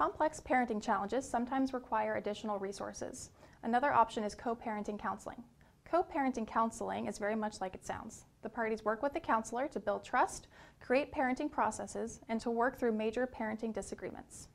Complex parenting challenges sometimes require additional resources. Another option is co-parenting counseling. Co-parenting counseling is very much like it sounds. The parties work with the counselor to build trust, create parenting processes, and to work through major parenting disagreements.